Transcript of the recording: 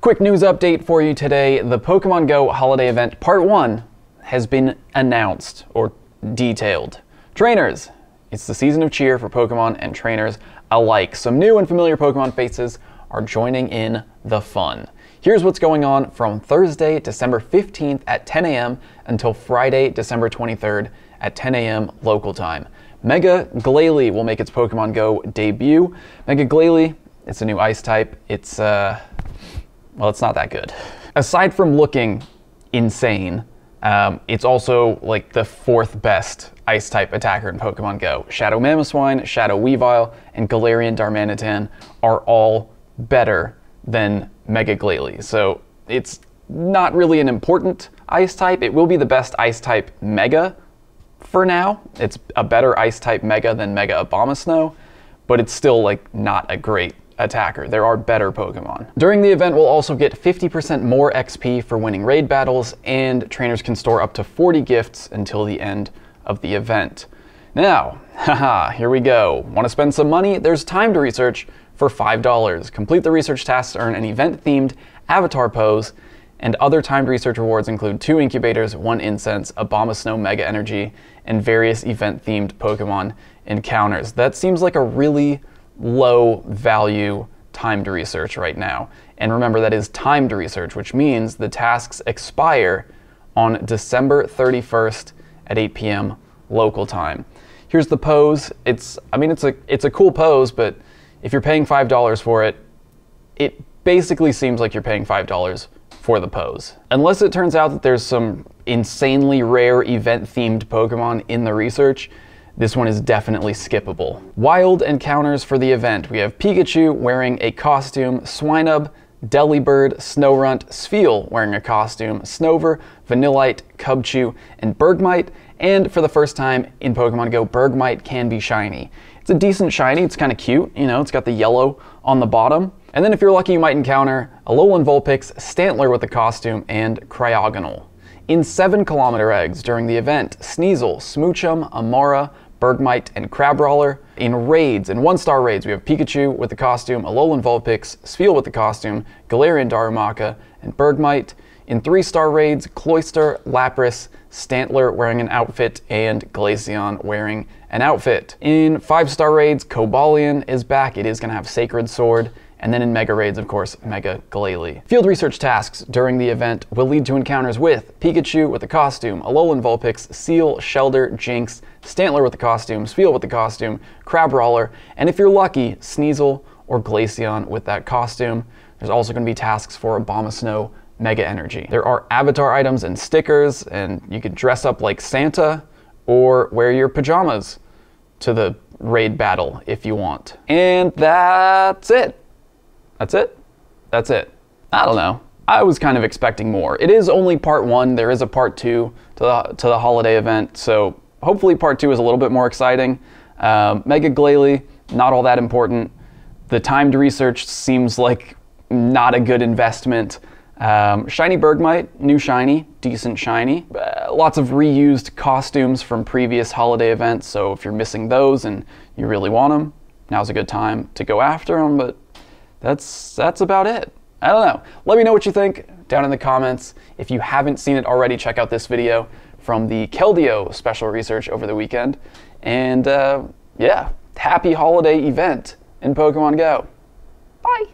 Quick news update for you today. The Pokemon Go Holiday Event Part 1 has been announced or detailed. Trainers, it's the season of cheer for Pokemon and trainers alike. Some new and familiar Pokemon faces are joining in the fun. Here's what's going on from Thursday, December 15th at 10 a.m. until Friday, December 23rd at 10 a.m. local time. Mega Glalie will make its Pokemon Go debut. Mega Glalie, it's a new ice type. It's, uh, well, it's not that good. Aside from looking insane, um, it's also like the fourth best ice type attacker in Pokemon Go. Shadow Mamoswine, Shadow Weavile, and Galarian Darmanitan are all better than Mega Glalie. So it's not really an important ice type. It will be the best ice type Mega for now. It's a better ice type Mega than Mega Abomasnow, but it's still like not a great attacker. There are better Pokemon. During the event, we'll also get 50% more XP for winning raid battles, and trainers can store up to 40 gifts until the end of the event. Now, haha, here we go. Want to spend some money? There's time to research for $5. Complete the research tasks to earn an event-themed avatar pose, and other timed research rewards include two incubators, one incense, Abomasnow Mega Energy, and various event-themed Pokemon encounters. That seems like a really low value timed research right now. And remember, that is timed research, which means the tasks expire on December 31st at 8 p.m. local time. Here's the pose. It's, I mean, it's a, it's a cool pose, but if you're paying $5 for it, it basically seems like you're paying $5 for the pose. Unless it turns out that there's some insanely rare event-themed Pokemon in the research, this one is definitely skippable. Wild encounters for the event. We have Pikachu wearing a costume, Swinub, Delibird, Snorunt, Spheal wearing a costume, Snover, Vanillite, Cubchoo, and Bergmite. And for the first time in Pokemon Go, Bergmite can be shiny. It's a decent shiny, it's kind of cute, you know, it's got the yellow on the bottom. And then if you're lucky, you might encounter Alolan Vulpix, Stantler with a costume, and Cryogonal. In 7 kilometer eggs during the event, Sneasel, Smoochum, Amaura, Bergmite, and Crabrawler. In raids, in one-star raids, we have Pikachu with the costume, Alolan Vulpix, Spheal with the costume, Galarian Darumaka, and Bergmite. In three-star raids, Cloyster, Lapras, Stantler wearing an outfit, and Glaceon wearing an outfit. In five-star raids, Cobalion is back. It is going to have Sacred Sword. And then in Mega Raids, of course, Mega Glalie. Field research tasks during the event will lead to encounters with Pikachu with the costume, Alolan Vulpix, Seel, Shellder, Jynx, Stantler with the costume, Spheal with the costume, Crabrawler, and if you're lucky, Sneasel or Glaceon with that costume. There's also going to be tasks for Abomasnow Mega Energy. There are avatar items and stickers, and you can dress up like Santa or wear your pajamas to the raid battle if you want. And that's it. That's it? That's it. I don't know. I was kind of expecting more. It is only part one. There is a part two to the, to the holiday event, so hopefully part two is a little bit more exciting. Um, Mega Glalie, not all that important. The timed research seems like not a good investment. Um, shiny Bergmite, new shiny, decent shiny. Uh, lots of reused costumes from previous holiday events, so if you're missing those and you really want them, now's a good time to go after them, but that's that's about it. I don't know. Let me know what you think down in the comments. If you haven't seen it already, check out this video from the Keldeo special research over the weekend. And uh, yeah, happy holiday event in Pokemon Go. Bye.